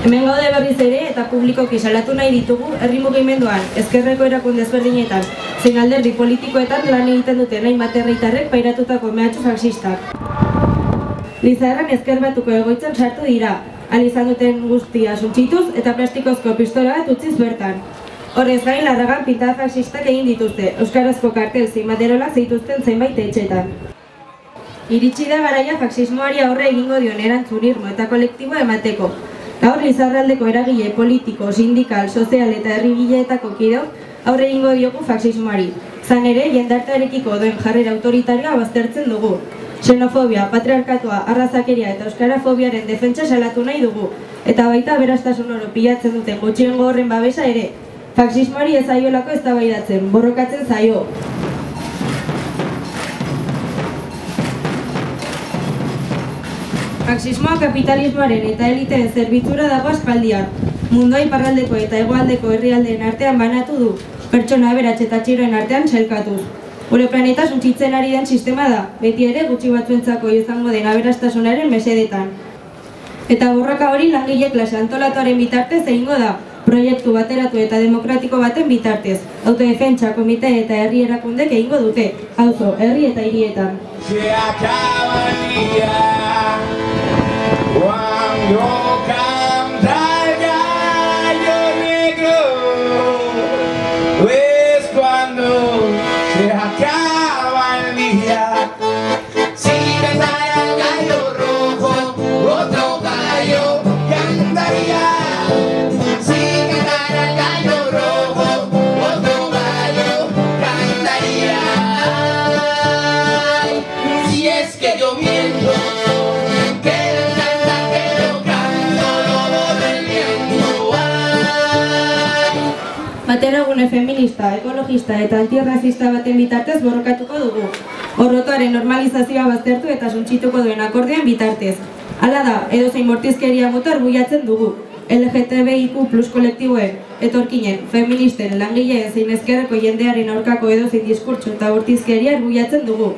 Hemen gaude berriz ere eta publikoki salatu nahi ditugu herri mugimenduan, ezkerreko erakunde ezberdinetan, zein alderdi politikoetan lan egiten duten hainbat herritarrek pairatutako mehatxu faxistak. Lizarran ezker batuko egoitzan sartu dira, ahal izan duten guztia suntsituz eta plastikozko pistola bat utziz bertan. Horrez gain, larragan pintada faxistak egin dituzte, Euskarazko kartel zein maderolak zituzten zenbait etxetan. Iritsi da garaia faxismoari aurre egingo dion erantzun irmo eta kolektiboa emateko. Gaur Lizarraldeko eragile politiko, sindikal, sozial eta herrigileetako kideok aurre egingo diogu faxismoari. Zan ere, jendartarekiko duen jarrera autoritarioa baztertzen dugu. Xenofobia, patriarkatua, arrazakeria eta euskarafobiaren defentsa salatu nahi dugu. Eta baita berastasun oro pilatzen duten gutxiengo horren babesa ere. Faxismoari ez zaiolako eztabaidatzen, borrokatzen zaio. Faxismoa kapitalismoaren eta eliteen zerbitzura dago aspaldian. Mundua iparraldeko eta hegoaldeko herrialdeen artean banatu du, pertsona aberats eta txiroen artean selkatuz. Gure planeta suntsitzen ari den sistema da, beti ere gutxi batzuentzako izango den aberastasunaren mesedetan. Eta borroka hori langile klase antolatuaren bitartez egingo da, proiektu bateratu eta demokratiko baten bitartez. Autodefentsa, komite eta herri erakundek egingo dute, auzo, herri eta hirietan. Se acaba el gallo negro. Es cuando se acaba el día. Bateragune feminista, ekologista eta antirrazista baten bitartez borrokatuko dugu. Horrotoaren normalizazioa baztertu eta suntsituko duen akordean bitartez. Hala da, edozein mortizkeria motor buiatzen dugu. LGTBIQ plus kolektiboen, etorkinen, feministen, langileen zein ezkerreko jendearen aurkako edozein diskurtso eta bortizkeria buiatzen dugu.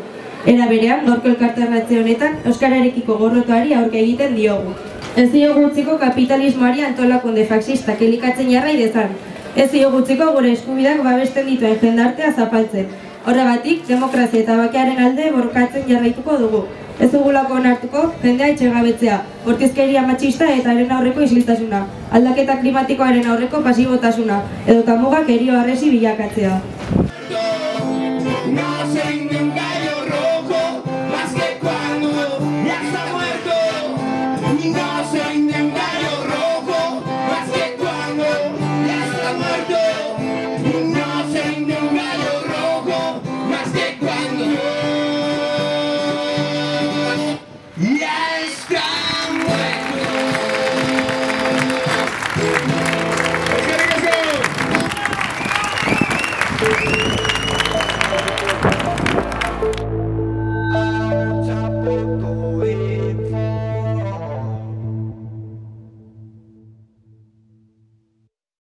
Era berean, gaurko elkarterratze honetan, Euskararekiko gorrotoari aurke egiten diogu. Ez diogu utziko kapitalismoari antolakunde faxistak elikatzen jarrai dezan. Ez diogu utziko gure eskubidak babesten dituen jendartea zapaltzen. Horregatik, demokrazia eta bakearen alde borrokatzen jarraituko dugu. Ez dugulako onartuko, jendea itxegabetzea, bortizkeria matxista eta haren aurreko isiltasuna, aldaketa klimatikoaren aurreko pasibotasuna, edo tamugak erio arresi bilakatzea.